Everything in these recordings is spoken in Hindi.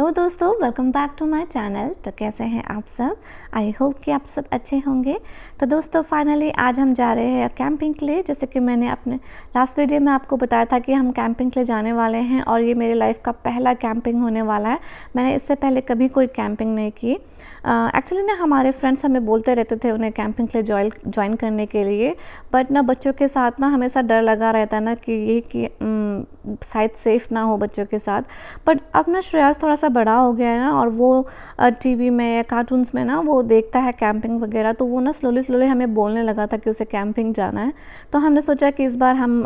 हेलो दोस्तों welcome back to my channel तो कैसे हैं आप सब? आई होप कि आप सब अच्छे होंगे। तो दोस्तों फाइनली आज हम जा रहे हैं कैंपिंग के लिए। जैसे कि मैंने अपने लास्ट वीडियो में आपको बताया था कि हम कैंपिंग के लिए जाने वाले हैं और ये मेरे लाइफ का पहला कैंपिंग होने वाला है। मैंने इससे पहले कभी कोई कैंपिंग नहीं की। एक्चुअली uh, ना हमारे फ्रेंड्स हमें बोलते रहते थे उन्हें कैंपिंग के लिए ज्वाइन ज्वाइन करने के लिए। बट ना बच्चों के साथ ना हमेशा डर लगा रहता ना कि ये कि शायद सेफ़ ना हो बच्चों के साथ। बट अब ना श्रेयास थोड़ा सा बड़ा हो गया है ना और वो टीवी में या कार्टून्स में ना वो देखता है कैंपिंग वगैरह तो वो ना स्लोली स्लोली हमें बोलने लगा था कि उसे कैंपिंग जाना है। तो हमने सोचा कि इस बार हम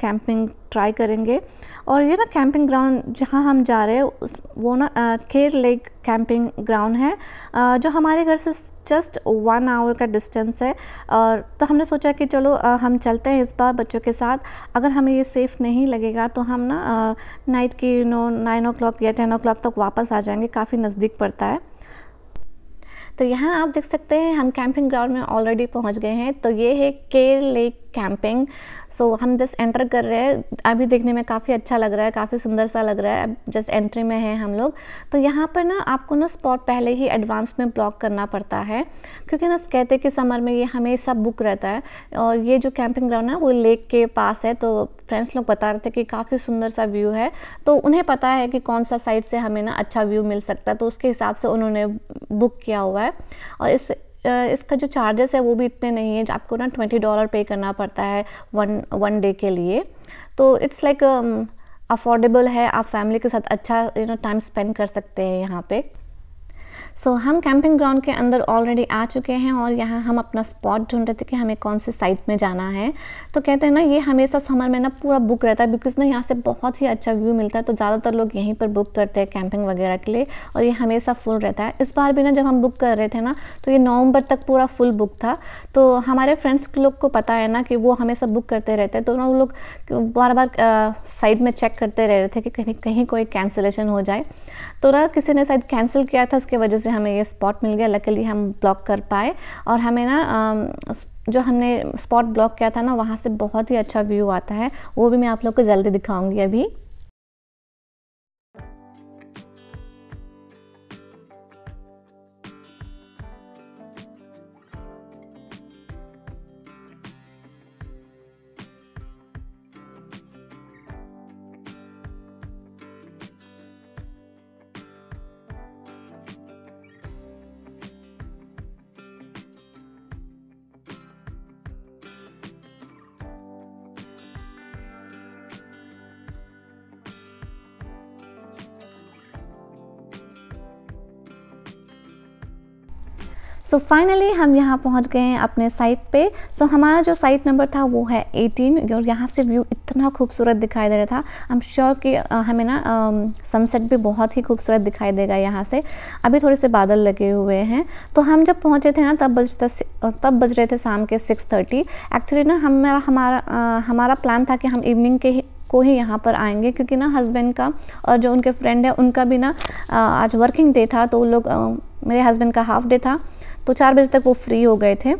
कैंपिंग ट्राई करेंगे। और ये ना कैंपिंग ग्राउंड जहाँ हम जा रहे हैं उस वो ना केर लेक कैंपिंग ग्राउंड है। आ, जो हमारे घर से जस्ट वन आवर का डिस्टेंस है। और तो हमने सोचा कि चलो आ, हम चलते हैं इस बार बच्चों के साथ। अगर हमें ये सेफ़ नहीं लगेगा तो हम ना नाइट की नो नाइन ओ क्लॉक या टेन ओ क्लॉक तक वापस आ जाएँगे। काफ़ी नज़दीक पड़ता है। तो यहाँ आप देख सकते हैं हम कैंपिंग ग्राउंड में ऑलरेडी पहुँच गए हैं। तो ये है Kerr Lake camping so so, हम जस्ट एंटर कर रहे हैं। अभी देखने में काफ़ी अच्छा लग रहा है काफ़ी सुंदर सा लग रहा है। जस्ट एंट्री में है हम लोग। तो यहाँ पर ना आपको ना स्पॉट पहले ही एडवांस में ब्लॉक करना पड़ता है। क्योंकि ना कहते हैं कि समर में ये हमें सब बुक रहता है। और ये जो कैंपिंग ग्राउंड है वो लेक के पास है। तो फ्रेंड्स लोग बता रहे थे कि काफ़ी सुंदर सा व्यू है। तो उन्हें पता है कि कौन सा साइड से हमें ना अच्छा व्यू मिल सकता है। तो उसके हिसाब से उन्होंने बुक किया हुआ है। और इस इसका जो चार्जेस है वो भी इतने नहीं है। आपको ना ट्वेंटी डॉलर पे करना पड़ता है वन वन डे के लिए। तो इट्स लाइक अफोर्डेबल है। आप फैमिली के साथ अच्छा यू नो टाइम स्पेंड कर सकते हैं यहाँ पे। सो so, हम कैंपिंग ग्राउंड के अंदर ऑलरेडी आ चुके हैं और यहाँ हम अपना स्पॉट ढूंढ रहे थे कि हमें कौन से साइट में जाना है। तो कहते हैं ना ये हमेशा समर में ना पूरा बुक रहता है बिकॉज़ ना यहाँ से बहुत ही अच्छा व्यू मिलता है। तो ज़्यादातर लोग यहीं पर बुक करते हैं कैंपिंग वगैरह के लिए और ये हमेशा फुल रहता है। इस बार भी ना जब हम बुक कर रहे थे ना तो ये नवंबर तक पूरा फुल बुक था। तो हमारे फ्रेंड्स लोग को पता है ना कि वो हमेशा बुक करते रहते हैं। तो ना वो लोग बार बार साइड में चेक करते रह रहे थे कि कहीं कहीं कोई कैंसिलेशन हो जाए। तो ना किसी ने शायद कैंसिल किया था उसके वजह से हमें ये स्पॉट मिल गया लकली हम ब्लॉक कर पाए। और हमें ना जो हमने स्पॉट ब्लॉक किया था ना, वहाँ से बहुत ही अच्छा व्यू आता है। वो भी मैं आप लोग को जल्दी दिखाऊँगी अभी। सो so फाइनली हम यहाँ पहुँच गए हैं अपने साइट पे। सो so, हमारा जो साइट नंबर था, वो है 18 और यहाँ से व्यू इतना खूबसूरत दिखाई दे रहा था। आई एम श्योर कि हमें ना सनसेट भी बहुत ही खूबसूरत दिखाई देगा यहाँ से। अभी थोड़े से बादल लगे हुए हैं। तो हम जब पहुँचे थे ना, तब बज तब बज रहे थे शाम के सिक्स थर्टी एक्चुअली ना हमारा हमारा हमारा प्लान था कि हम इवनिंग के ही, को ही यहाँ पर आएँगे। क्योंकि ना हस्बैंड का और जो उनके फ्रेंड है, उनका भी ना आज वर्किंग डे था तो वो लोग मेरे हस्बैंड का हाफ़ डे था तो चार बजे तक वो फ्री हो गए थे।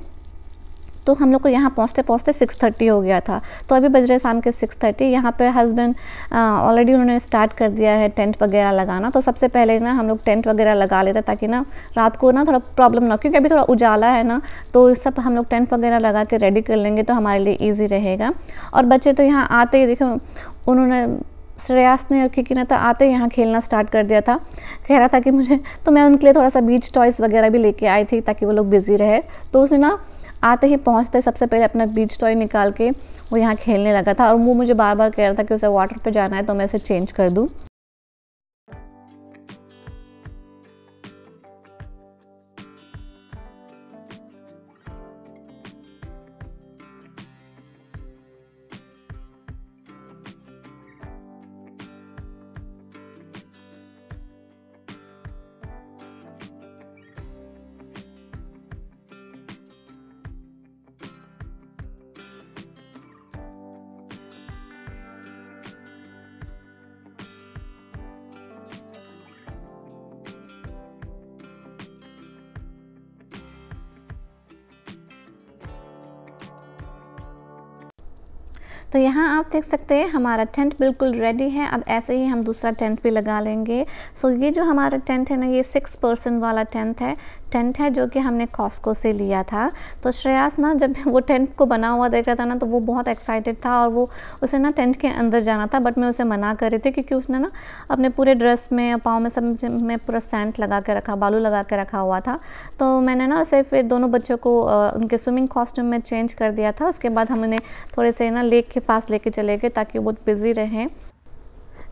तो हम लोग को यहाँ पहुँचते पहुँचते सिक्स थर्टी हो गया था। तो अभी बज रहे शाम के सिक्स थर्टी यहाँ पर हस्बैंड ऑलरेडी उन्होंने स्टार्ट कर दिया है टेंट वगैरह लगाना। तो सबसे पहले ना हम लोग टेंट वगैरह लगा लेते ताकि ना रात को ना थोड़ा प्रॉब्लम ना क्योंकि अभी थोड़ा उजाला है ना तो सब हम लोग टेंट वगैरह लगा के रेडी कर लेंगे तो हमारे लिए ईजी रहेगा। और बच्चे तो यहाँ आते ही देखो, उन्होंने श्रेयास ने ने तो आते यहाँ खेलना स्टार्ट कर दिया था। कह रहा था कि मुझे तो मैं उनके लिए थोड़ा सा बीच टॉयस वगैरह भी लेके आई थी ताकि वो लोग बिज़ी रहे। तो उसने ना आते ही पहुँचते सबसे पहले अपना बीच टॉय निकाल के वो यहाँ खेलने लगा था और वो मुझे बार बार कह रहा था कि उसे वाटर पर जाना है तो मैं इसे चेंज कर दूँ। तो यहाँ आप देख सकते हैं, हमारा टेंट बिल्कुल रेडी है। अब ऐसे ही हम दूसरा टेंट भी लगा लेंगे। सो ये जो हमारा टेंट है ना, ये सिक्स पर्सन वाला टेंट है। टेंट है जो कि हमने कॉस्को से लिया था। तो श्रेयास ना, जब वो टेंट को बना हुआ देख रहा था ना तो वो बहुत एक्साइटेड था और वो उसे ना टेंट के अंदर जाना था बट मैं उसे मना कर रही थी क्योंकि उसने ना अपने पूरे ड्रेस में पाँव में सब में पूरा सेंट लगा के रखा, बालू लगा के रखा हुआ था। तो मैंने ना उसे फिर दोनों बच्चों को उनके स्विमिंग कॉस्ट्यूम में चेंज कर दिया था। उसके बाद हम उन्हें थोड़े से ना लेक के पास लेके चले गए ताकि वो बिज़ी रहें।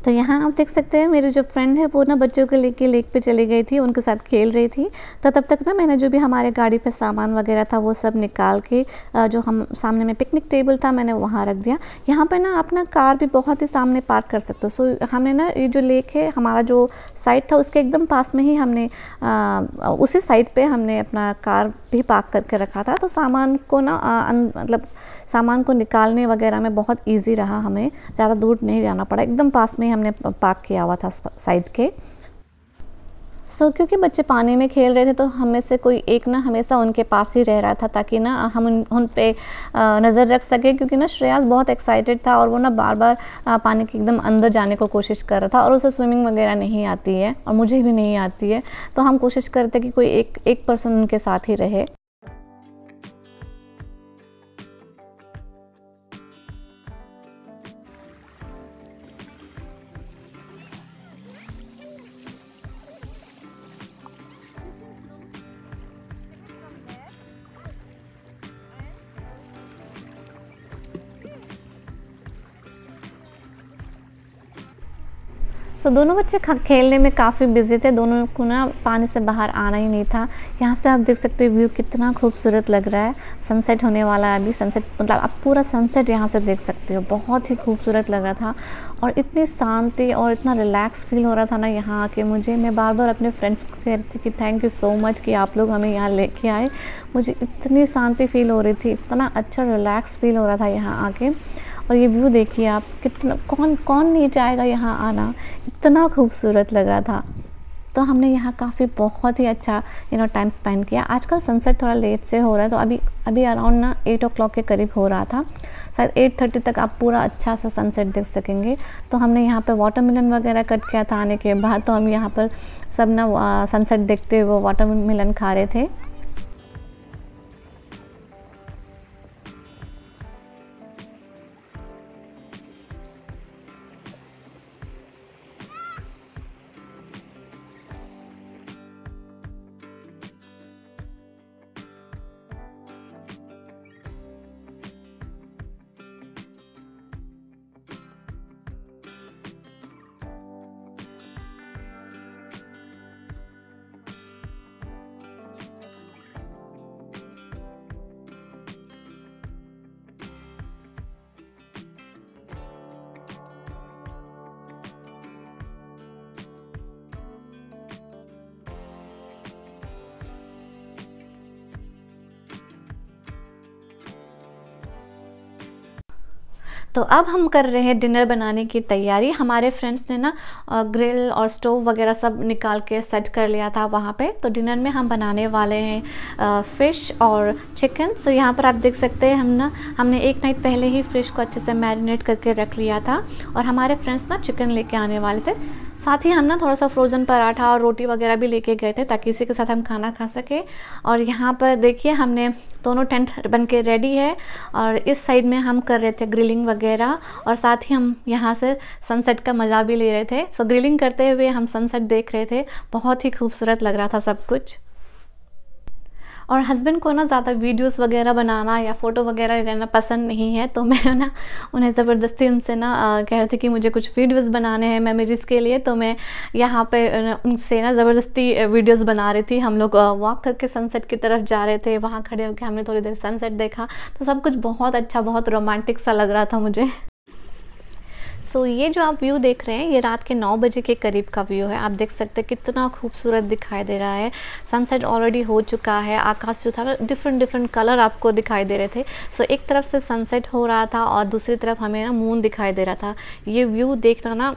तो यहाँ आप देख सकते हैं मेरी जो फ्रेंड है वो ना बच्चों को लेके लेक पे चली गई थी उनके साथ खेल रही थी। तो तब तक ना मैंने जो भी हमारे गाड़ी पे सामान वगैरह था वो सब निकाल के जो हम सामने में पिकनिक टेबल था मैंने वहाँ रख दिया। यहाँ पे ना अपना कार भी बहुत ही सामने पार्क कर सकते हो। सो हमने ना ये जो लेक है हमारा जो साइड था उसके एकदम पास में ही हमने आ, उसी साइड पर हमने अपना कार भी पार्क करके रखा था। तो सामान को ना मतलब सामान को निकालने वगैरह में बहुत ईजी रहा हमें। ज़्यादा दूर नहीं जाना पड़ा। एकदम पास में हमने पार्क किया हुआ था साइड के। सो so, क्योंकि बच्चे पानी में खेल रहे थे तो हमें से कोई एक ना हमेशा उनके पास ही रह रहा था ताकि ना हम उन उन पे नज़र रख सके। क्योंकि ना श्रेयास बहुत एक्साइटेड था और वो ना बार बार पानी के एकदम अंदर जाने को कोशिश कर रहा था और उसे स्विमिंग वगैरह नहीं आती है और मुझे भी नहीं आती है। तो हम कोशिश करते कि कोई एक एक पर्सन उनके साथ ही रहे। सो दोनों बच्चे खेलने में काफ़ी बिज़ी थे। दोनों को ना पानी से बाहर आना ही नहीं था। यहाँ से आप देख सकते हो व्यू कितना खूबसूरत लग रहा है। सनसेट होने वाला है अभी। सनसेट मतलब आप पूरा सनसेट यहाँ से देख सकते हो। बहुत ही खूबसूरत लग रहा था। और इतनी शांति और इतना रिलैक्स फील हो रहा था ना यहाँ आके। मुझे, मैं बार बार अपने फ्रेंड्स को कह रही थी कि थैंक यू सो मच कि आप लोग हमें यहाँ लेके आए। मुझे इतनी शांति फील हो रही थी। इतना अच्छा रिलैक्स फील हो रहा था यहाँ आके। और ये व्यू देखिए आप, कितना, कौन कौन नहीं चाहेगा यहाँ आना? इतना खूबसूरत लग रहा था। तो हमने यहाँ काफ़ी बहुत ही अच्छा यू नो टाइम स्पेंड किया। आजकल सनसेट थोड़ा लेट से हो रहा है तो अभी अभी अराउंड ना एट ओ के करीब हो रहा था। शायद एट थर्टी तक आप पूरा अच्छा सा सनसेट देख सकेंगे। तो हमने यहाँ पे वाटरमेलन वगैरह कट किया था आने के बाद तो हम यहाँ पर सब ना सनसेट देखते हुए वाटरमेलन खा रहे थे। तो अब हम कर रहे हैं डिनर बनाने की तैयारी। हमारे फ्रेंड्स ने ना ग्रिल और स्टोव वगैरह सब निकाल के सेट कर लिया था वहाँ पे। तो डिनर में हम बनाने वाले हैं फ़िश और चिकन सो यहाँ पर आप देख सकते हैं, हम ना, हमने एक नाइट पहले ही फ़िश को अच्छे से मैरिनेट करके रख लिया था। और हमारे फ्रेंड्स ना चिकन लेके आने वाले थे। साथ ही हम ना थोड़ा सा फ्रोज़न पराठा और रोटी वगैरह भी लेके गए थे ताकि इसी के साथ हम खाना खा सके। और यहाँ पर देखिए हमने दोनों टेंट बन के रेडी है और इस साइड में हम कर रहे थे ग्रिलिंग वगैरह और साथ ही हम यहाँ से सनसेट का मज़ा भी ले रहे थे। सो ग्रिलिंग करते हुए हम सनसेट देख रहे थे। बहुत ही खूबसूरत लग रहा था सब कुछ। और हस्बैंड को ना ज़्यादा वीडियोस वगैरह बनाना या फ़ोटो वगैरह लेना पसंद नहीं है तो मैं ना उन्हें ज़बरदस्ती उनसे ना कह रहे थे कि मुझे कुछ वीडियोस बनाने हैं मेमोरीज़ के लिए तो मैं यहाँ पे उनसे ना ज़बरदस्ती वीडियोस बना रही थी। हम लोग वॉक करके सनसेट की तरफ़ जा रहे थे, वहाँ खड़े होकर हमने थोड़ी देर सनसेट देखा तो सब कुछ बहुत अच्छा बहुत रोमांटिक सा लग रहा था मुझे। सो so, ये जो आप व्यू देख रहे हैं ये रात के नौ बजे के करीब का व्यू है। आप देख सकते हैं कितना खूबसूरत दिखाई दे रहा है। सनसेट ऑलरेडी हो चुका है। आकाश जो था ना डिफरेंट डिफरेंट कलर आपको दिखाई दे रहे थे। सो so, एक तरफ़ से सनसेट हो रहा था और दूसरी तरफ़ हमें ना मून दिखाई दे रहा था। ये व्यू देखना ना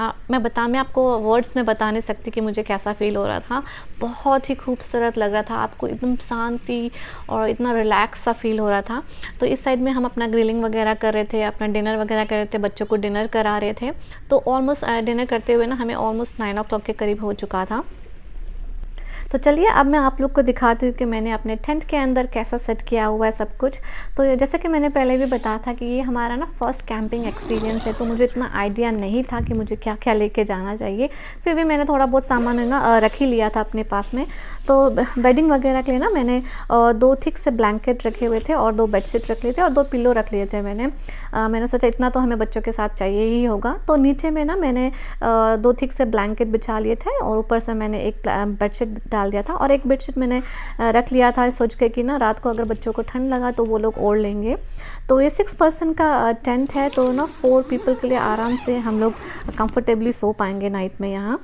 आ, मैं बता मैं आपको वर्ड्स में बता नहीं सकती कि मुझे कैसा फील हो रहा था। बहुत ही खूबसूरत लग रहा था आपको एकदम शांति और इतना रिलैक्स सा फील हो रहा था। तो इस साइड में हम अपना ग्रिलिंग वगैरह कर रहे थे अपना डिनर वगैरह कर रहे थे बच्चों को डिनर करा रहे थे। तो ऑलमोस्ट डिनर करते हुए ना हमें ऑलमोस्ट नाइन ओ के करीब हो चुका था। तो चलिए अब मैं आप लोग को दिखाती हूँ कि मैंने अपने टेंट के अंदर कैसा सेट किया हुआ है सब कुछ। तो जैसे कि मैंने पहले भी बताया था कि ये हमारा ना फ़र्स्ट कैंपिंग एक्सपीरियंस है तो मुझे इतना आइडिया नहीं था कि मुझे क्या क्या लेके जाना चाहिए। फिर भी मैंने थोड़ा बहुत सामान है ना रख ही लिया था अपने पास में। तो बेडिंग वगैरह के लिए ना मैंने दो थिक से ब्लैंकेट रखे हुए थे और दो बेडशीट रख लिए थे और दो पिलो रख लिए थे मैंने। मैंने सोचा इतना तो हमें बच्चों के साथ चाहिए ही होगा। तो नीचे में ना मैंने दो थिक से ब्लैंकेट बिछा लिए थे और ऊपर से मैंने एक बेडशीट डाल दिया था और एक बेडशीट मैंने रख लिया था। सोच के कि ना, रात को अगर बच्चों को ठंड लगा तो वो लोग ओढ़ लेंगे। तो ये सिक्स पर्सन का टेंट है। तो ना फोर पीपल के लिए आराम से हम लोग कंफर्टेबली सो पाएँगे नाइट में यहाँ।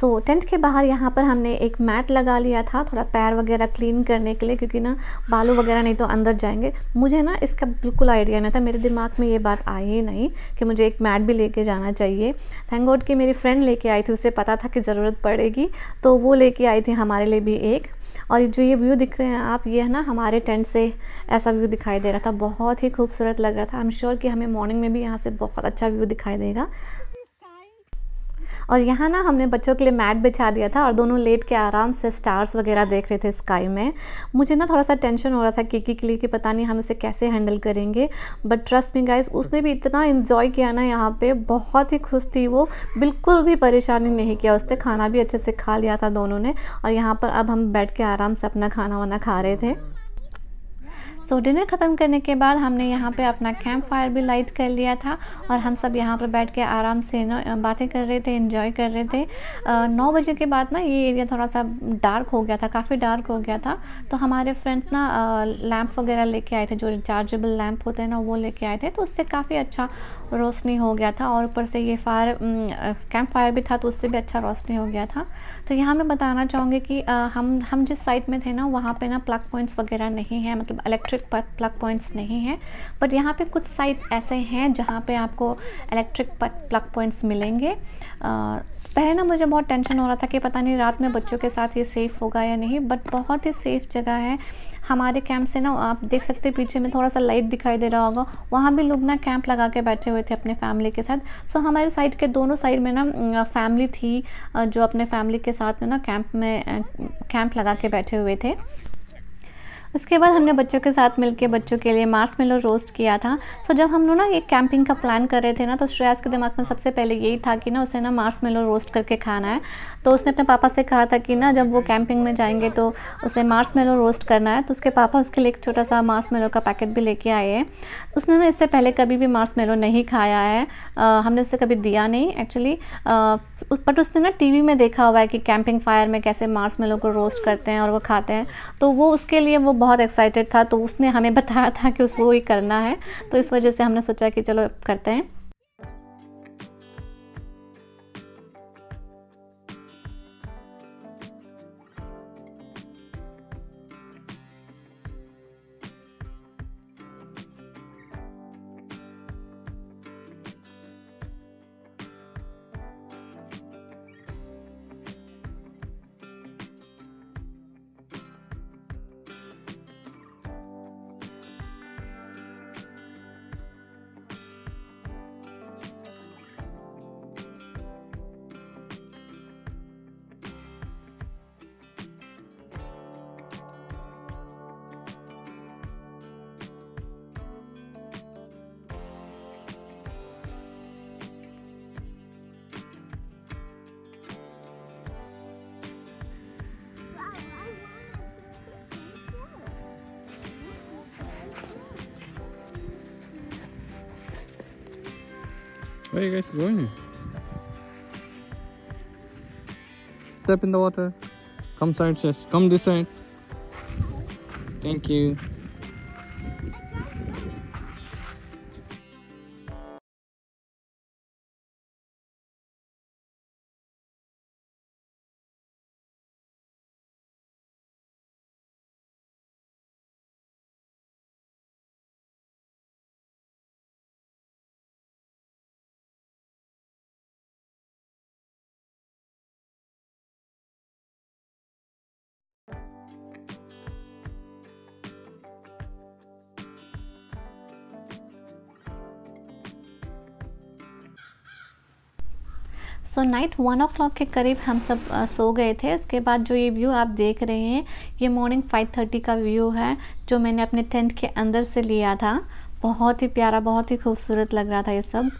सो so, टेंट के बाहर यहाँ पर हमने एक मैट लगा लिया था थोड़ा पैर वगैरह क्लीन करने के लिए क्योंकि ना बालू वगैरह नहीं तो अंदर जाएँगे। मुझे ना इसका बिल्कुल आइडिया नहीं था मेरे दिमाग में ये बात आई ही नहीं कि मुझे एक मैट भी लेके जाना चाहिए। थैंक गॉड कि मेरी फ्रेंड लेके आई थी उसे पता था कि ज़रूरत पड़ेगी तो वो लेके आई थी हमारे लिए भी एक। और जो ये व्यू दिख रहे हैं आप ये है ना हमारे टेंट से ऐसा व्यू दिखाई दे रहा था बहुत ही खूबसूरत लग रहा था। आई एम श्योर कि हमें मॉर्निंग में भी यहाँ से बहुत अच्छा व्यू दिखाई देगा। और यहाँ ना हमने बच्चों के लिए मैट बिछा दिया था और दोनों लेट के आराम से स्टार्स वगैरह देख रहे थे स्काई में। मुझे ना थोड़ा सा टेंशन हो रहा था किकी के लिए कि पता नहीं हम उसे कैसे हैंडल करेंगे। बट ट्रस्ट मी गाइस, उसने भी इतना इन्जॉय किया ना यहाँ पे, बहुत ही खुश थी वो। बिल्कुल भी परेशानी नहीं किया उसने, खाना भी अच्छे से खा लिया था दोनों ने। और यहाँ पर अब हम बैठ के आराम से अपना खाना वाना खा रहे थे। सो so, डिनर ख़त्म करने के बाद हमने यहाँ पे अपना कैंप फायर भी लाइट कर लिया था और हम सब यहाँ पर बैठ के आराम से ना बातें कर रहे थे इन्जॉय कर रहे थे। नौ बजे के बाद ना ये एरिया थोड़ा सा डार्क हो गया था काफ़ी डार्क हो गया था। तो हमारे फ्रेंड्स ना लैम्प वगैरह लेके आए थे जो रिचार्जेबल लैम्प होते हैं ना वो लेके आए थे। तो उससे काफ़ी अच्छा रोशनी हो गया था और ऊपर से ये फायर कैंप फायर भी था तो उससे भी अच्छा रोशनी हो गया था। तो यहाँ मैं बताना चाहूँगी कि हम हम जिस साइट में थे ना वहाँ पे ना प्लग पॉइंट्स वगैरह नहीं है मतलब इलेक्ट्रिक प्लग पॉइंट्स नहीं है बट यहाँ पे कुछ साइट ऐसे हैं जहाँ पे आपको इलेक्ट्रिक प्लग पॉइंट्स मिलेंगे। आ, पहले ना मुझे बहुत टेंशन हो रहा था कि पता नहीं रात में बच्चों के साथ ये सेफ़ होगा या नहीं बट बहुत ही सेफ़ जगह है। हमारे कैंप से ना आप देख सकते पीछे में थोड़ा सा लाइट दिखाई दे रहा होगा। वहाँ भी लोग ना कैंप लगा के बैठे हुए थे अपने फैमिली के साथ। सो हमारे साइड के दोनों साइड में ना फैमिली थी जो अपने फैमिली के साथ में ना कैंप में कैंप लगा के बैठे हुए थे। उसके बाद हमने बच्चों के साथ मिलकर बच्चों के लिए मार्स मेलो रोस्ट किया था। सो जब हम लोग ना ये कैंपिंग का प्लान कर रहे थे ना तो श्रेयस के दिमाग में सबसे पहले यही था कि ना उसे ना मार्स मेलो रोस्ट करके खाना है। तो उसने अपने पापा से कहा था कि ना जब वो कैंपिंग में जाएँगे तो उसे मार्स मेलो रोस्ट करना है। तो उसके पापा उसके लिए एक छोटा सा मार्स मेलो का पैकेट भी लेके आए हैं। उसने ना इससे पहले कभी भी मार्स मेलो नहीं खाया है। हमने उसे कभी दिया नहीं एक्चुअली बट उसने ना टीवी में देखा हुआ है कि कैंपिंग फायर में कैसे मार्स मेलो को रोस्ट करते हैं और वो खाते हैं। तो वो उसके लिए वो बहुत एक्साइटेड था तो उसने हमें बताया था कि उसको ही करना है। तो इस वजह से हमने सोचा कि चलो करते हैं। Where are you guys going? Step in the water. Come side. Come this side. Thank you. So night one ओ के करीब हम सब आ, सो गए थे। उसके बाद जो ये व्यू आप देख रहे हैं ये मॉर्निंग फाइव थर्टी का व्यू है जो मैंने अपने टेंट के अंदर से लिया था। बहुत ही प्यारा बहुत ही खूबसूरत लग रहा था ये सब।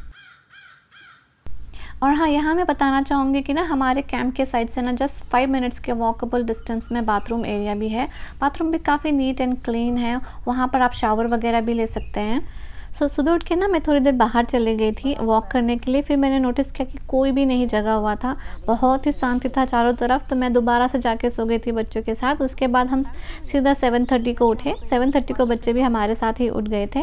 और हाँ यहाँ मैं बताना चाहूँगी कि ना हमारे कैंप के साइड से ना जस्ट फाइव मिनट्स के वॉकेबल डिस्टेंस में बाथरूम एरिया भी है। बाथरूम भी काफ़ी नीट एंड क्लीन है। वहाँ पर आप शावर वगैरह भी ले सकते हैं। सो सुबह उठ के ना मैं थोड़ी देर बाहर चले गई थी वॉक करने के लिए। फिर मैंने नोटिस किया कि कोई भी नहीं जगा हुआ था। बहुत ही शांति था चारों तरफ़। तो मैं दोबारा से जाके सो गई थी बच्चों के साथ। उसके बाद हम सीधा सेवन थर्टी को उठे। सेवन थर्टी को बच्चे भी हमारे साथ ही उठ गए थे।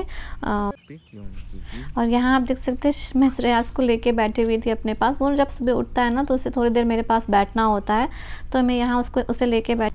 और यहाँ आप देख सकते मैं श्रेयास को लेके बैठी हुई थी अपने पास। वो जब सुबह उठता है ना तो उसे थोड़ी देर मेरे पास बैठना होता है। तो मैं यहाँ उसको, उसे लेके बैठ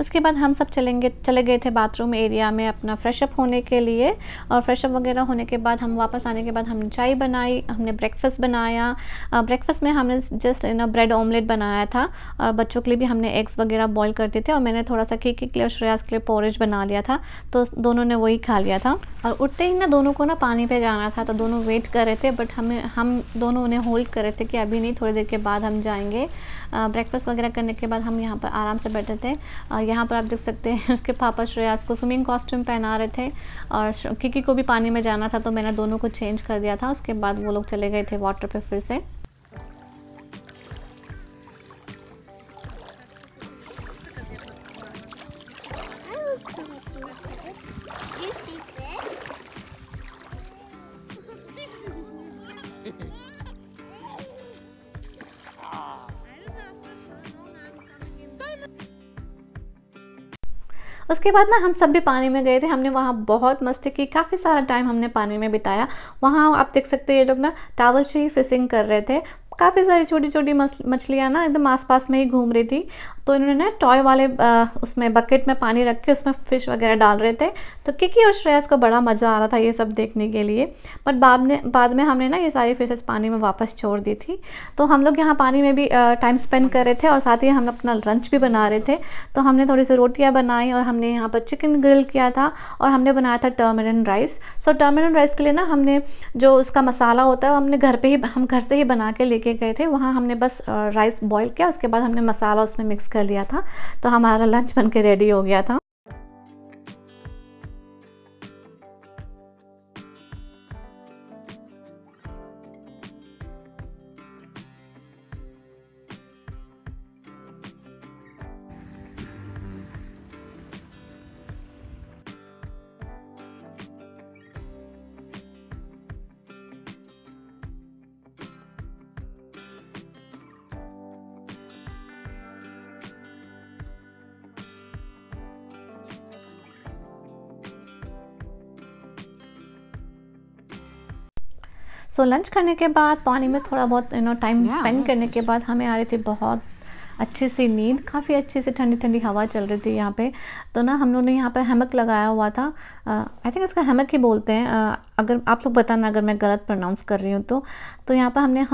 उसके बाद हम सब चलेंगे, चले गए थे बाथरूम एरिया में अपना फ्रेशअप होने के लिए और फ्रेशअप वगैरह होने के बाद हम वापस आने के बाद हमने चाय बनाई, हमने ब्रेकफास्ट बनाया। ब्रेकफास्ट में हमने जस्ट इन ब्रेड ऑमलेट बनाया था और बच्चों के लिए भी हमने एग्स वगैरह बॉईल करते थे और मैंने थोड़ा सा केक के लिए श्रेयास के लिए पोरेज बना लिया था तो दोनों ने वही खा लिया था। और उठते ही ना दोनों को ना पानी पे जाना था तो दोनों वेट कर रहे थे बट हमें, हम दोनों उन्हें होल्ड कर रहे थे कि अभी नहीं, थोड़ी देर के बाद हम जाएँगे। ब्रेकफास्ट वगैरह करने के बाद हम यहाँ पर आराम से बैठे थे। यहाँ पर आप देख सकते हैं, उसके पापा श्रेयास को स्विमिंग कॉस्ट्यूम पहना रहे थे और किकी को भी पानी में जाना था तो मैंने दोनों को चेंज कर दिया था। उसके बाद वो लोग चले गए थे वाटर पर फिर से। उसके बाद ना हम सब भी पानी में गए थे, हमने वहाँ बहुत मस्ती की, काफ़ी सारा टाइम हमने पानी में बिताया। वहाँ आप देख सकते हैं ये लोग ना टावर से ही फिशिंग कर रहे थे। काफ़ी सारी छोटी छोटी मछलियाँ ना एकदम आसपास में ही घूम रही थी। तो इन्होंने ना टॉय वाले उसमें बकेट में पानी रख के उसमें फ़िश वगैरह डाल रहे थे। तो किकी और श्रेयस को बड़ा मज़ा आ रहा था ये सब देखने के लिए। बट बाद में बाद में हमने ना ये सारी फिशेस पानी में वापस छोड़ दी थी। तो हम लोग यहाँ पानी में भी टाइम स्पेंड कर रहे थे और साथ ही हम अपना लंच भी बना रहे थे। तो हमने थोड़ी सी रोटियाँ बनाई और हमने यहाँ पर चिकन ग्रिल किया था और हमने बनाया था टर्मरिन राइस सो टर्मरिन राइस के लिए ना हमने जो उसका मसाला होता है हमने घर पर ही, हम घर से ही बना के लेके गए थे। वहाँ हमने बस राइस बॉयल किया, उसके बाद हमने मसाला उसमें मिक्स कर लिया था। तो हमारा लंच बन के रेडी हो गया था। सो so, लंच करने के बाद पानी में थोड़ा बहुत यू नो टाइम स्पेंड करने के बाद हमें आ रही थी बहुत अच्छे सी नींद काफ़ी अच्छे से ठंडी ठंडी हवा चल रही थी यहाँ पे। तो ना हम लोग ने यहाँ पे हेमक लगाया हुआ था। आई थिंक इसका हेमक ही बोलते हैं। uh, अगर आप लोग बताना अगर मैं गलत प्रोनाउंस कर रही हूँ तो। तो यहाँ पर हमने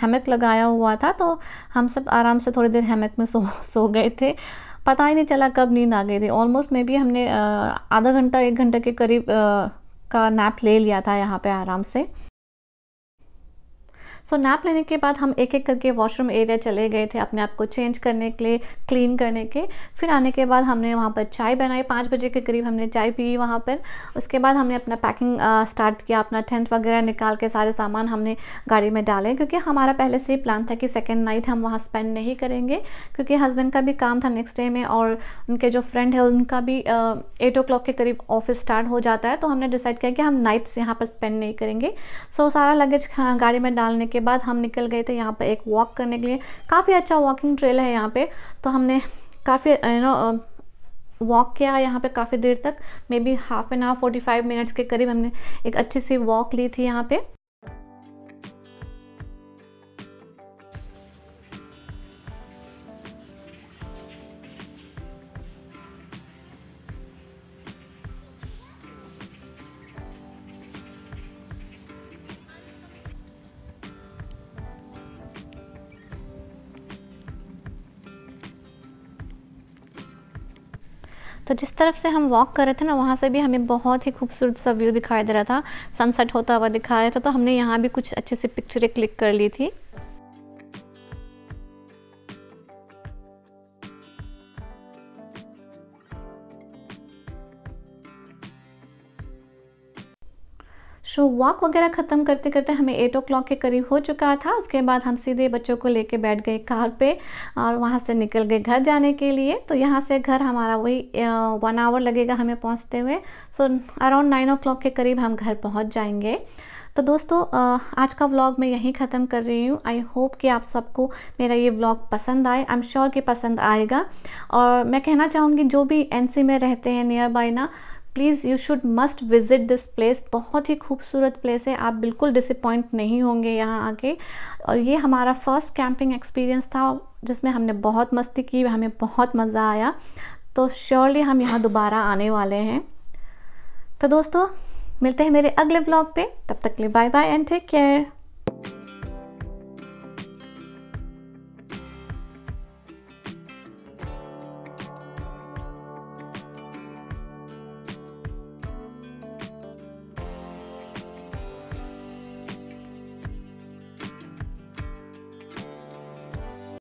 हेमक लगाया हुआ था तो हम सब आराम से थोड़ी देर हेमक में सो सो गए थे। पता ही नहीं चला कब नींद आ गई थी। ऑलमोस्ट मे बी हमने uh, आधा घंटा एक घंटे के करीब uh, का नैप ले लिया था यहाँ पर आराम से। सो so, नैप लेने के बाद हम एक एक करके वॉशरूम एरिया चले गए थे अपने आप को चेंज करने के लिए क्लीन करने के फिर आने के बाद हमने वहाँ पर चाय बनाई पाँच बजे के करीब हमने चाय पी वहाँ पर उसके बाद हमने अपना पैकिंग स्टार्ट किया अपना टेंट वगैरह निकाल के सारे सामान हमने गाड़ी में डाले क्योंकि हमारा पहले से ही प्लान था कि सेकेंड नाइट हम वहाँ स्पेंड नहीं करेंगे क्योंकि हस्बैंड का भी काम था नेक्स्ट डे में और उनके जो फ्रेंड है उनका भी एट ओ के करीब ऑफ़िस स्टार्ट हो जाता है तो हमने डिसाइड किया कि हम नाइट्स यहाँ पर स्पेंड नहीं करेंगे। सो सारा लगेज गाड़ी में डालने के के बाद हम निकल गए थे यहाँ पर एक वॉक करने के लिए। काफ़ी अच्छा वॉकिंग ट्रेल है यहाँ पर तो हमने काफ़ी यू नो वॉक किया यहाँ पे काफ़ी देर तक। Maybe half an hour forty five minutes के करीब हमने एक अच्छी सी वॉक ली थी यहाँ पे। तो जिस तरफ़ से हम वॉक कर रहे थे ना, वहाँ से भी हमें बहुत ही खूबसूरत सा व्यू दिखाई दे रहा था। सनसेट होता हुआ दिखा रहा था तो हमने यहाँ भी कुछ अच्छे से पिक्चरें क्लिक कर ली थी। सो वॉक वगैरह ख़त्म करते करते हमें एट ओ के करीब हो चुका था। उसके बाद हम सीधे बच्चों को लेके बैठ गए कार पे और वहाँ से निकल गए घर जाने के लिए। तो यहाँ से घर हमारा वही वन आवर लगेगा हमें पहुँचते हुए। सो अराउंड नाइन ओ के करीब हम घर पहुँच जाएँगे। तो दोस्तों आज का व्लॉग मैं यहीं ख़त्म कर रही हूँ। आई होप कि आप सबको मेरा ये व्लॉग पसंद आए। आई एम श्योर कि पसंद आएगा। और मैं कहना चाहूँगी, जो भी एनसी में रहते हैं नियर बाय ना please you should must visit this place बहुत ही खूबसूरत प्लेस है। आप बिल्कुल डिसअपॉइंट नहीं होंगे यहाँ आके। और ये हमारा फ़र्स्ट कैंपिंग एक्सपीरियंस था, जिसमें हमने बहुत मस्ती की, हमें बहुत मज़ा आया। तो श्योरली हम यहाँ दोबारा आने वाले हैं। तो दोस्तों, मिलते हैं मेरे अगले ब्लॉग पे। तब तक के लिए bye bye and take care